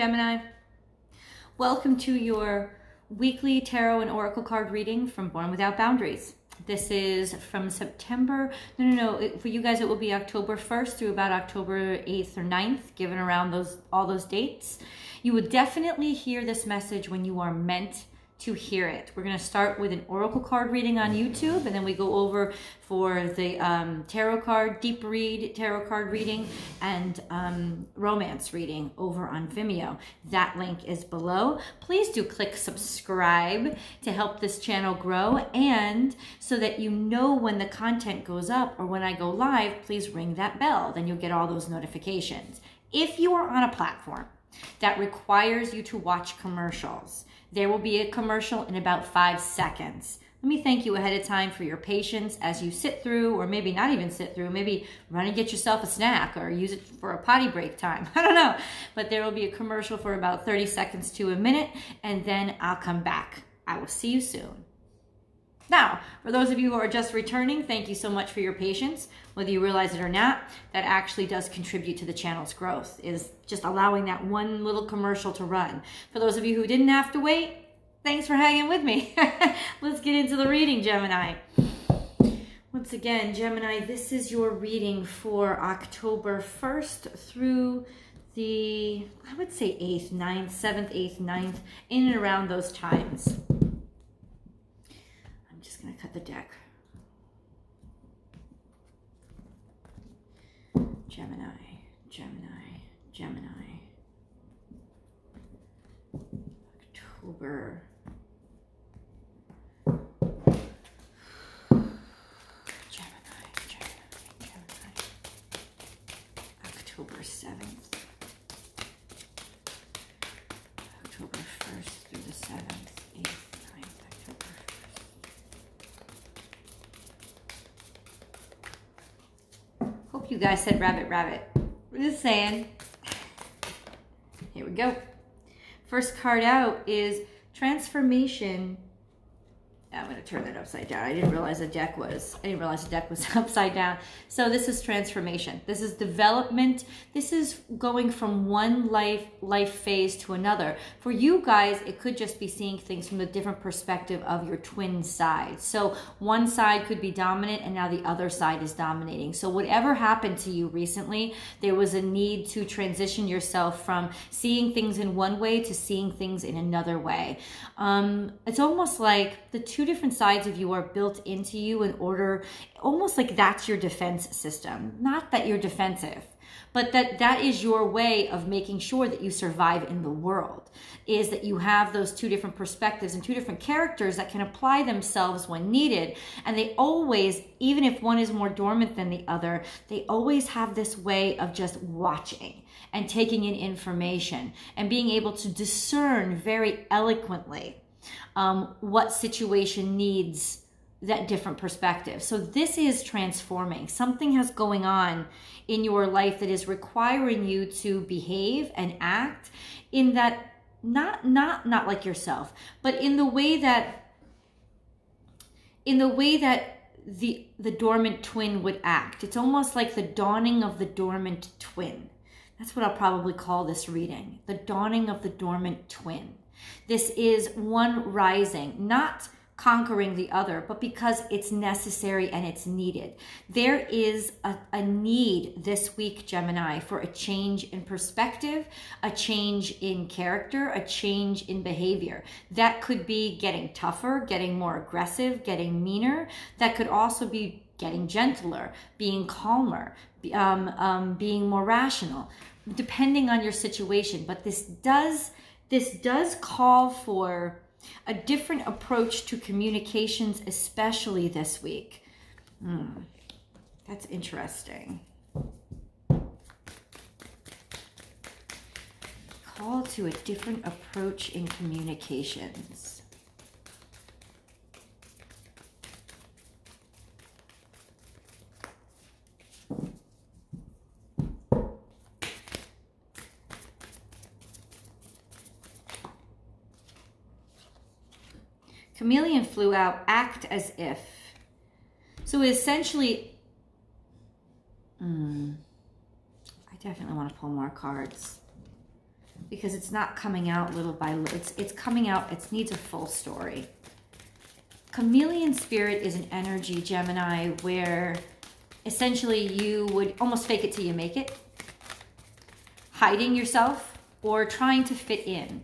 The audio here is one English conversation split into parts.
Gemini. Welcome to your weekly tarot and oracle card reading from Born Without Boundaries. This is from September, no, no, no, for you guys it will be October 1st through about October 8th or 9th, given around those all those dates. You would definitely hear this message when you are meant to hear it. We're going to start with an oracle card reading on YouTube, and then we go over for the um, tarot card, deep read tarot card reading, and um, romance reading over on Vimeo. That link is below. Please do click subscribe to help this channel grow, and so that you know when the content goes up or when I go live, please ring that bell. Then you'll get all those notifications. If you are on a platform that requires you to watch commercials, there will be a commercial in about five seconds. Let me thank you ahead of time for your patience as you sit through, or maybe not even sit through, maybe run and get yourself a snack or use it for a potty break time. I don't know. But there will be a commercial for about 30 seconds to a minute, and then I'll come back. I will see you soon. Now, for those of you who are just returning, thank you so much for your patience. Whether you realize it or not, that actually does contribute to the channel's growth, is just allowing that one little commercial to run. For those of you who didn't have to wait, thanks for hanging with me. Let's get into the reading, Gemini. Once again, Gemini, this is your reading for October 1st through the, I would say 8th, 9th, 7th, 8th, 9th, in and around those times to cut the deck. Gemini, Gemini, Gemini. October. Gemini, Gemini, Gemini. October 7th. October 1st through the 7th. You guys said rabbit, rabbit. We're just saying. Here we go. First card out is Transformation turn that upside down. I didn't realize the deck was, I didn't realize the deck was upside down. So this is transformation. This is development. This is going from one life, life phase to another. For you guys, it could just be seeing things from a different perspective of your twin side. So one side could be dominant and now the other side is dominating. So whatever happened to you recently, there was a need to transition yourself from seeing things in one way to seeing things in another way. Um, it's almost like the two different sides of you are built into you in order, almost like that's your defense system. Not that you're defensive, but that that is your way of making sure that you survive in the world is that you have those two different perspectives and two different characters that can apply themselves when needed and they always even if one is more dormant than the other they always have this way of just watching and taking in information and being able to discern very eloquently um, what situation needs that different perspective. So this is transforming. Something has going on in your life that is requiring you to behave and act in that not not not like yourself, but in the way that in the way that the the dormant twin would act. It's almost like the dawning of the dormant twin. That's what I'll probably call this reading. The dawning of the dormant twin. This is one rising, not conquering the other, but because it's necessary and it's needed. There is a, a, need this week, Gemini, for a change in perspective, a change in character, a change in behavior. That could be getting tougher, getting more aggressive, getting meaner. That could also be getting gentler, being calmer, um, um, being more rational, depending on your situation. But this does this does call for a different approach to communications, especially this week. Mm, that's interesting. Call to a different approach in communications. Chameleon flew out, act as if. So essentially, mm, I definitely want to pull more cards. because it's not coming out little by little. It's, it's coming out, it needs a full story. Chameleon spirit is an energy, Gemini, where essentially you would almost fake it till you make it, hiding yourself or trying to fit in.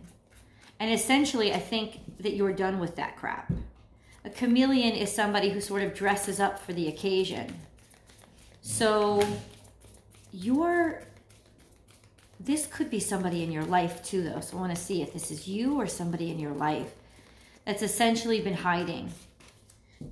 And essentially, I think that you're done with that crap. A chameleon is somebody who sort of dresses up for the occasion. So you're, this could be somebody in your life too, though. So I want to see if this is you or somebody in your life that's essentially been hiding.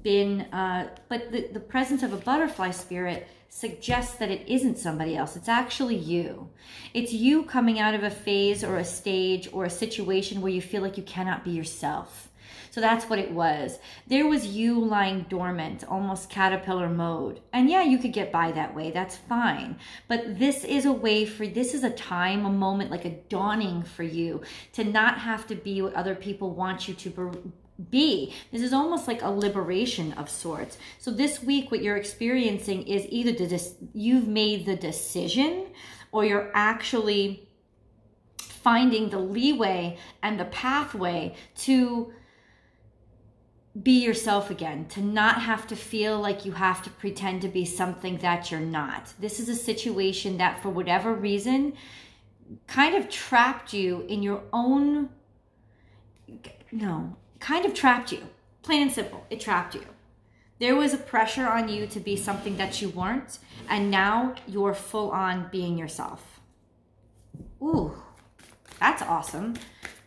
Been, uh, but the, the presence of a butterfly spirit suggests that it isn't somebody else. It's actually you. It's you coming out of a phase or a stage or a situation where you feel like you cannot be yourself so that's what it was. There was you lying dormant, almost caterpillar mode. And yeah, you could get by that way. That's fine. But this is a way for, this is a time, a moment, like a dawning for you to not have to be what other people want you to be. This is almost like a liberation of sorts. So this week, what you're experiencing is either the you've made the decision or you're actually finding the leeway and the pathway to be yourself again, to not have to feel like you have to pretend to be something that you're not. This is a situation that, for whatever reason, kind of trapped you in your own, no, kind of trapped you. Plain and simple, it trapped you. There was a pressure on you to be something that you weren't, and now you're full on being yourself. Ooh, that's awesome.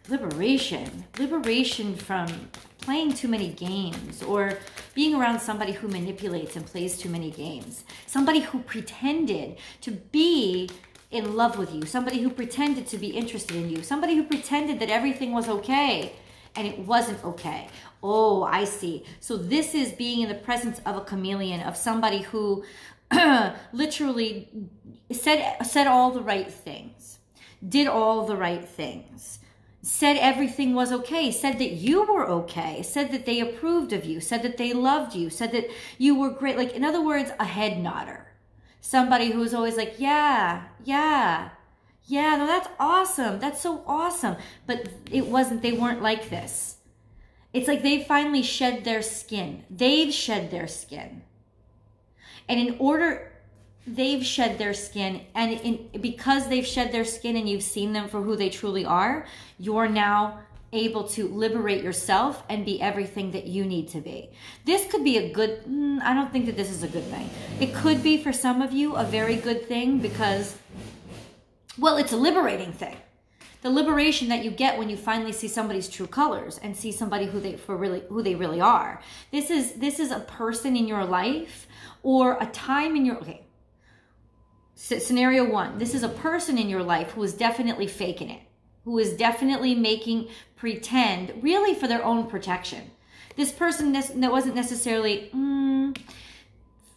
Liberation. Liberation from playing too many games or being around somebody who manipulates and plays too many games. Somebody who pretended to be in love with you. Somebody who pretended to be interested in you. Somebody who pretended that everything was okay and it wasn't okay. Oh, I see. So this is being in the presence of a chameleon, of somebody who literally said said all the right things, did all the right things said everything was okay, said that you were okay, said that they approved of you, said that they loved you, said that you were great. Like, in other words, a head nodder. Somebody who's always like, yeah, yeah, yeah, no, that's awesome. That's so awesome. But it wasn't, they weren't like this. It's like they finally shed their skin. They've shed their skin. And in order they've shed their skin and in, because they've shed their skin and you've seen them for who they truly are you're now able to liberate yourself and be everything that you need to be this could be a good mm, i don't think that this is a good thing it could be for some of you a very good thing because well it's a liberating thing. The liberation that you get when you finally see somebody's true colors and see somebody who they for really who they really are. This is this is a person in your life or a time in your okay. Scenario one this is a person in your life who is definitely faking it who is definitely making pretend really for their own protection. This person that wasn't necessarily mm,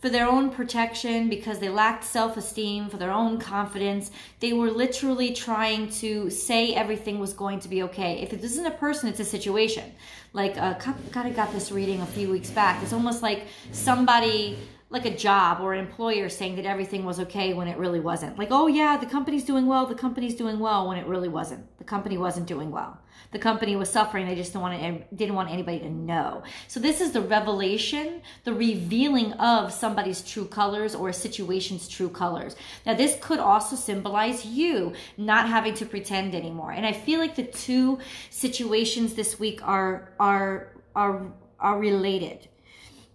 for their own protection because they lacked self-esteem for their own confidence. They were literally trying to say everything was going to be okay. If it isn't a person it's a situation. Like uh, God, I got this reading a few weeks back. It's almost like somebody like a job or an employer saying that everything was okay when it really wasn't. Like, oh yeah, the company's doing well, the company's doing well when it really wasn't. The company wasn't doing well. The company was suffering. They just didn't want, didn't want anybody to know. So this is the revelation, the revealing of somebody's true colors or a situation's true colors. Now this could also symbolize you not having to pretend anymore. And I feel like the two situations this week are are are are related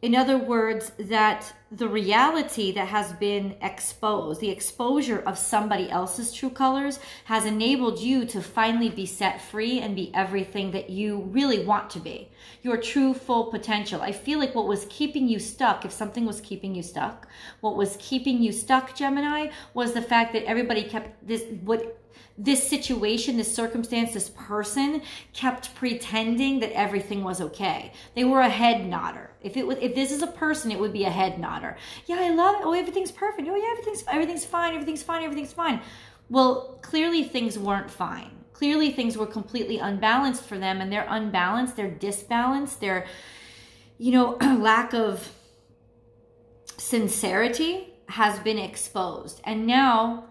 in other words, that the reality that has been exposed, the exposure of somebody else's true colors, has enabled you to finally be set free and be everything that you really want to be. Your true full potential. I feel like what was keeping you stuck, if something was keeping you stuck, what was keeping you stuck, Gemini, was the fact that everybody kept this, what this situation, this circumstance, this person kept pretending that everything was okay. They were a head nodder. If it was, if this is a person, it would be a head nodder. Yeah, I love it. Oh, everything's perfect. Oh, yeah, everything's everything's fine. Everything's fine. Everything's fine. Well, clearly things weren't fine. Clearly things were completely unbalanced for them, and they're unbalanced. They're disbalanced. They're, you know, lack of sincerity has been exposed, and now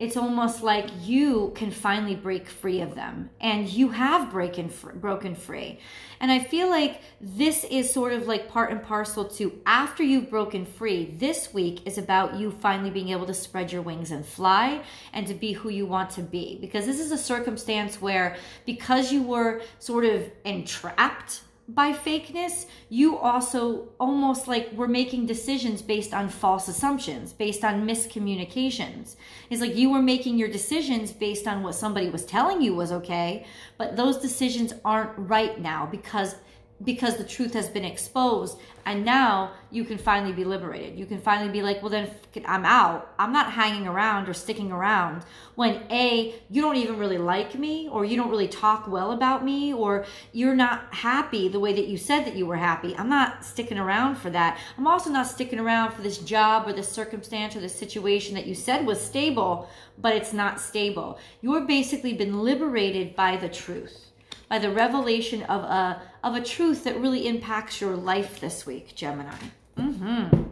it's almost like you can finally break free of them. And you have breaking broken free. And i feel like this is sort of like part and parcel to after you've broken free this week is about you finally being able to spread your wings and fly and to be who you want to be. Because this is a circumstance where because you were sort of entrapped by fakeness, you also almost like were making decisions based on false assumptions, based on miscommunications. It's like you were making your decisions based on what somebody was telling you was okay, but those decisions aren't right now because because the truth has been exposed and now you can finally be liberated. You can finally be like well then i'm out. I'm not hanging around or sticking around. When a you don't even really like me or you don't really talk well about me or you're not happy the way that you said that you were happy. I'm not sticking around for that. I'm also not sticking around for this job or this circumstance or this situation that you said was stable but it's not stable. You're basically been liberated by the truth by the revelation of a of a truth that really impacts your life this week, Gemini. Mm-hmm.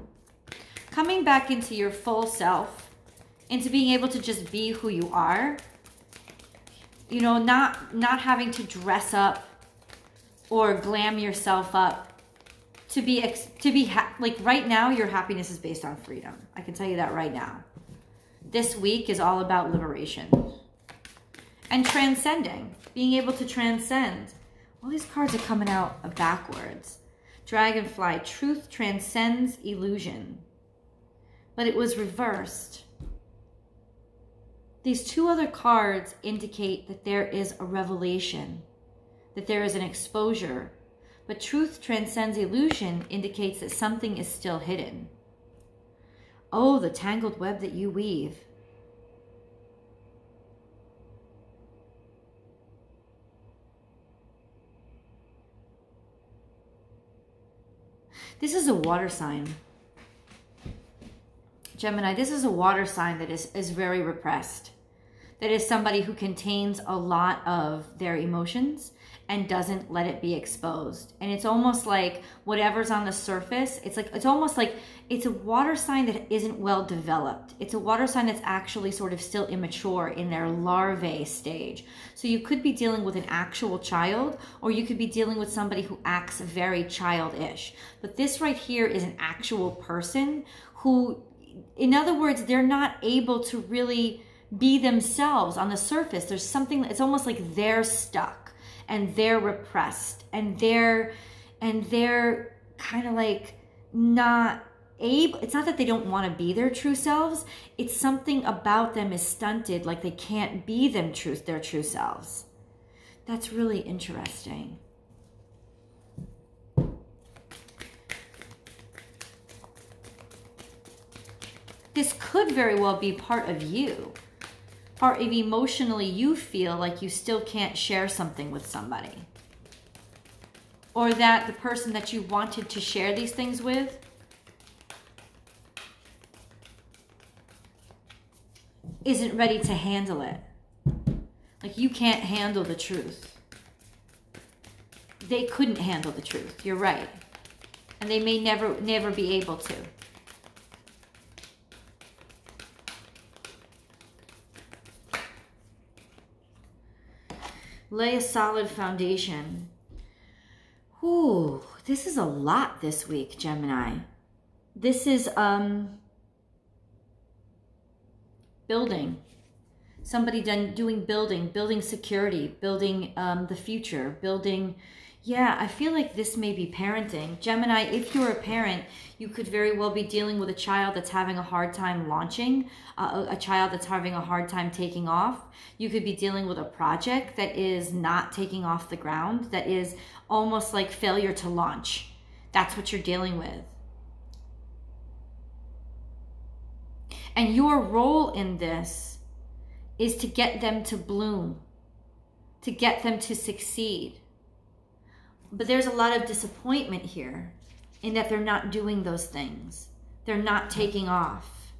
Coming back into your full self, into being able to just be who you are. You know, not not having to dress up or glam yourself up to be to be like right now your happiness is based on freedom. I can tell you that right now. This week is all about liberation and transcending, being able to transcend. All these cards are coming out backwards. Dragonfly, truth transcends illusion. But it was reversed. These two other cards indicate that there is a revelation, that there is an exposure. But truth transcends illusion indicates that something is still hidden. Oh, the tangled web that you weave. This is a water sign. Gemini, this is a water sign that is, is very repressed. That is somebody who contains a lot of their emotions and doesn't let it be exposed. And it's almost like whatever's on the surface, it's like it's almost like it's a water sign that isn't well developed. It's a water sign that's actually sort of still immature in their larvae stage. So you could be dealing with an actual child or you could be dealing with somebody who acts very childish. But this right here is an actual person who in other words, they're not able to really be themselves on the surface. There's something it's almost like they're stuck and they're repressed and they're and they're kind of like not able it's not that they don't want to be their true selves it's something about them is stunted like they can't be them truth their true selves. That's really interesting. This could very well be part of you or if emotionally you feel like you still can't share something with somebody. Or that the person that you wanted to share these things with isn't ready to handle it. Like you can't handle the truth. They couldn't handle the truth. You're right. And they may never never be able to. Lay a solid foundation. Ooh, this is a lot this week, Gemini. This is um building. Somebody done doing building, building security, building um, the future, building yeah, I feel like this may be parenting. Gemini, if you're a parent, you could very well be dealing with a child that's having a hard time launching, uh, a child that's having a hard time taking off. You could be dealing with a project that is not taking off the ground, that is almost like failure to launch. That's what you're dealing with. And your role in this is to get them to bloom, to get them to succeed but there's a lot of disappointment here in that they're not doing those things. They're not taking off.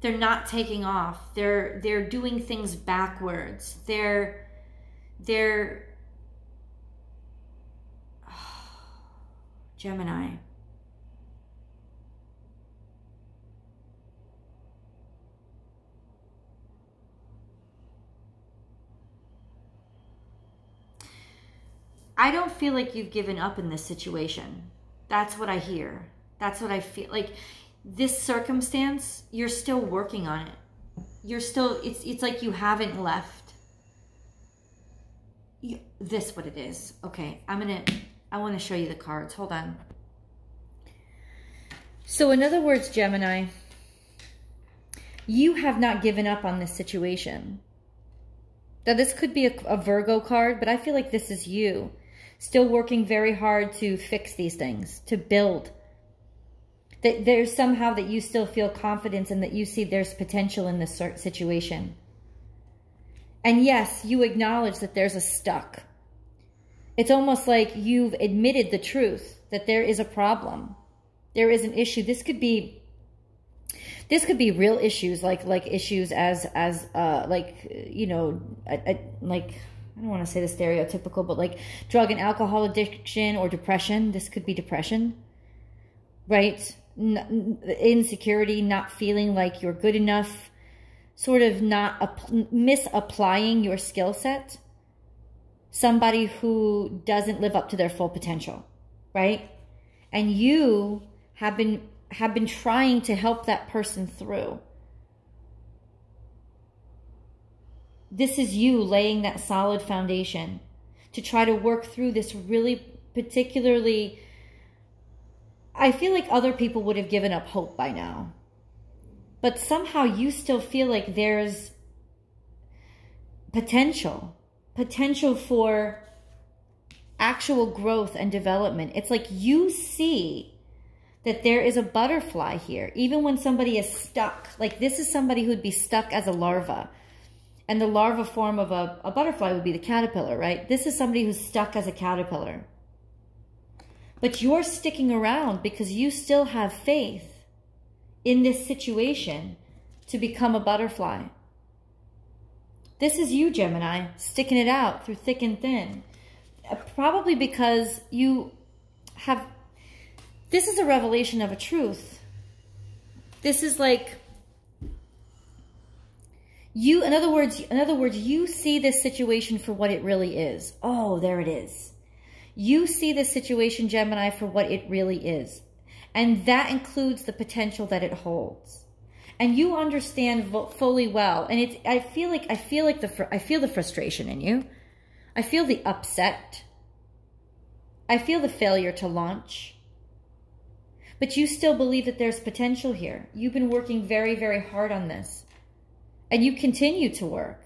They're not taking off. They're they're doing things backwards. They're they're oh, Gemini. I don't feel like you've given up in this situation. That's what I hear. That's what I feel like this circumstance, you're still working on it. You're still it's it's like you haven't left. You, this what it is. Okay, I'm going to I want to show you the cards. Hold on. So in other words, Gemini, you have not given up on this situation. Now, this could be a, a, Virgo card, but I feel like this is you. Still working very hard to fix these things, to build. That there's somehow that you still feel confidence and that you see there's potential in this situation. And yes, you acknowledge that there's a stuck. It's almost like you've admitted the truth that there is a problem. There is an issue. This could be this could be real issues like like issues as as uh like you know a, a, like I don't want to say the stereotypical but like drug and alcohol addiction or depression this could be depression right insecurity not feeling like you're good enough sort of not misapplying your skill set somebody who doesn't live up to their full potential right and you have been have been trying to help that person through. This is you laying that solid foundation to try to work through this really particularly. I feel like other people would have given up hope by now. But somehow you still feel like there's potential, potential for actual growth and development. It's like you see that there is a butterfly here. Even when somebody is stuck, like this is somebody who would be stuck as a larva. And the larva form of a, a butterfly would be the caterpillar, right? This is somebody who's stuck as a caterpillar. But you're sticking around because you still have faith in this situation to become a butterfly. This is you, Gemini, sticking it out through thick and thin. Uh, probably because you have this is a revelation of a truth. This is like you in other words in other words you see this situation for what it really is. Oh, there it is. You see this situation Gemini for what it really is. And that includes the potential that it holds. And you understand fully well and it's I feel like I feel like the I feel the frustration in you. I feel the upset. I feel the failure to launch. But you still believe that there's potential here. You've been working very, very hard on this. And you continue to work.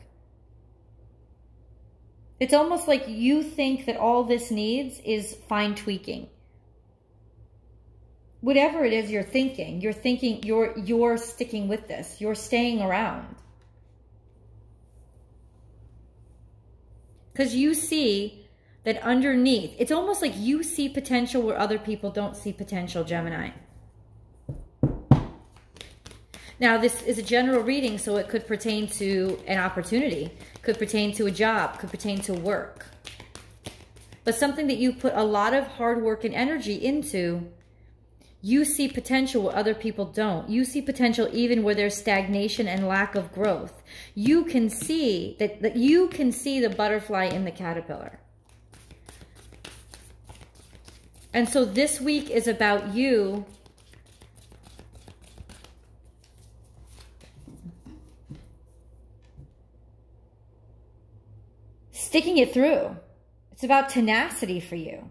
It's almost like you think that all this needs is fine tweaking. Whatever it is you're thinking, you're thinking you're you're sticking with this. You're staying around. Cuz you see that underneath, it's almost like you see potential where other people don't see potential, Gemini. Now, this is a general reading, so it could pertain to an opportunity, could pertain to a job, could pertain to work. But something that you put a lot of hard work and energy into, you see potential where other people don't. You see potential even where there's stagnation and lack of growth. You can see that, that you can see the butterfly in the caterpillar. And so this week is about you sticking it through. It's about tenacity for you.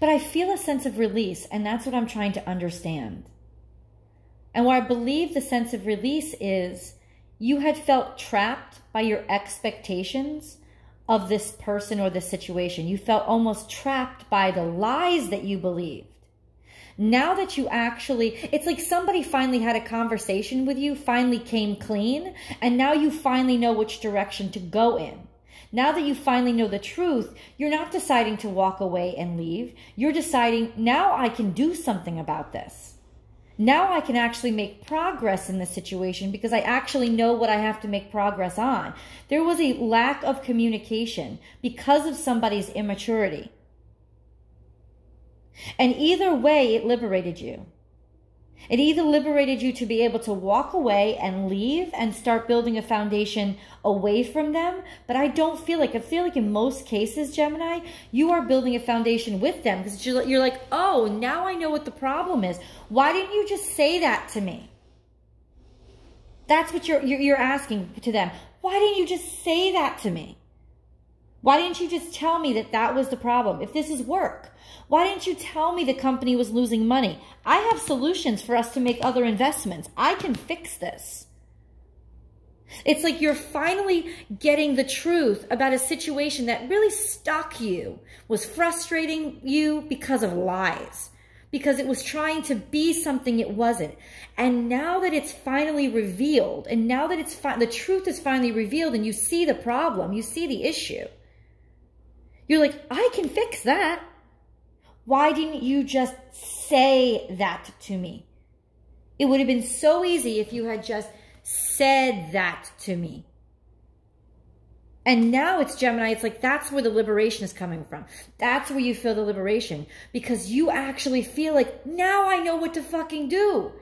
But I feel a sense of release, and that's what I'm trying to understand. And what I believe the sense of release is you had felt trapped by your expectations of this person or this situation. You felt almost trapped by the lies that you believed. Now that you actually, it's like somebody finally had a conversation with you, finally came clean, and now you finally know which direction to go in. Now that you finally know the truth, you're not deciding to walk away and leave. You're deciding, now I can do something about this. Now I can actually make progress in this situation because I actually know what I have to make progress on. There was a lack of communication because of somebody's immaturity. And either way, it liberated you. It either liberated you to be able to walk away and leave and start building a foundation away from them. But I don't feel like, I feel like in most cases, Gemini, you are building a foundation with them because you're, like, oh, now I know what the problem is. Why didn't you just say that to me? That's what you're, you're asking to them. Why didn't you just say that to me? Why didn't you just tell me that that was the problem? If this is work, why didn't you tell me the company was losing money? I have solutions for us to make other investments. I can fix this. It's like you're finally getting the truth about a situation that really stuck you, was frustrating you because of lies, because it was trying to be something it wasn't. And now that it's finally revealed, and now that it's the truth is finally revealed and you see the problem, you see the issue, you're like, I can fix that. Why didn't you just say that to me? It would have been so easy if you had just said that to me. And now it's Gemini. It's like that's where the liberation is coming from. That's where you feel the liberation because you actually feel like now I know what to fucking do.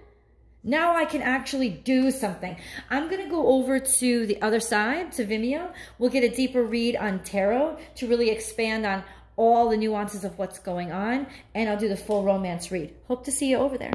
Now I can actually do something. I'm going to go over to the other side, to Vimeo. We'll get a deeper read on tarot to really expand on all the nuances of what's going on. And I'll do the full romance read. Hope to see you over there.